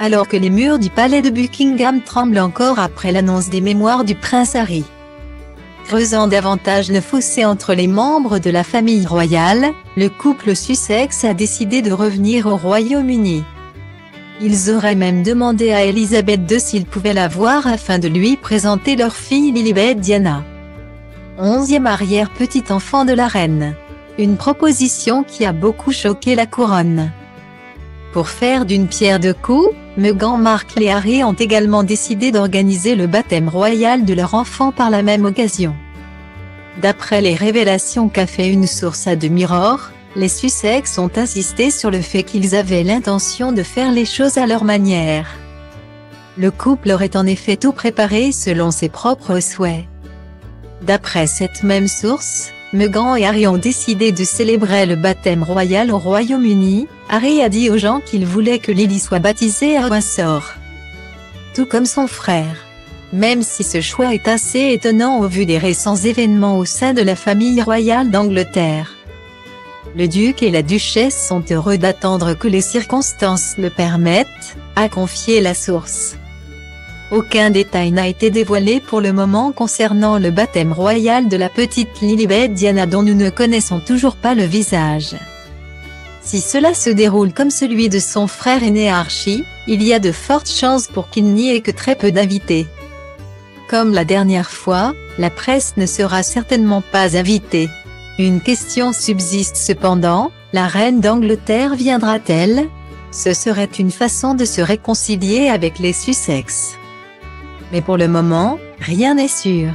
alors que les murs du palais de Buckingham tremblent encore après l'annonce des mémoires du prince Harry. Creusant davantage le fossé entre les membres de la famille royale, le couple Sussex a décidé de revenir au Royaume-Uni. Ils auraient même demandé à Elisabeth II s'ils pouvaient la voir afin de lui présenter leur fille Lilibet Diana. Onzième arrière-petit-enfant de la reine. Une proposition qui a beaucoup choqué la couronne. Pour faire d'une pierre deux coups, Meghan Markle et Harry ont également décidé d'organiser le baptême royal de leur enfant par la même occasion. D'après les révélations qu'a fait une source à The Mirror, les Sussex ont insisté sur le fait qu'ils avaient l'intention de faire les choses à leur manière. Le couple aurait en effet tout préparé selon ses propres souhaits. D'après cette même source, Meghan et Harry ont décidé de célébrer le baptême royal au Royaume-Uni. Harry a dit aux gens qu'il voulait que Lily soit baptisée à Windsor. Tout comme son frère. Même si ce choix est assez étonnant au vu des récents événements au sein de la famille royale d'Angleterre. Le duc et la duchesse sont heureux d'attendre que les circonstances le permettent, a confié la source. Aucun détail n'a été dévoilé pour le moment concernant le baptême royal de la petite Lilibet Diana dont nous ne connaissons toujours pas le visage. Si cela se déroule comme celui de son frère aîné Archie, il y a de fortes chances pour qu'il n'y ait que très peu d'invités. Comme la dernière fois, la presse ne sera certainement pas invitée. Une question subsiste cependant, la reine d'Angleterre viendra-t-elle? Ce serait une façon de se réconcilier avec les Sussex mais pour le moment, rien n'est sûr.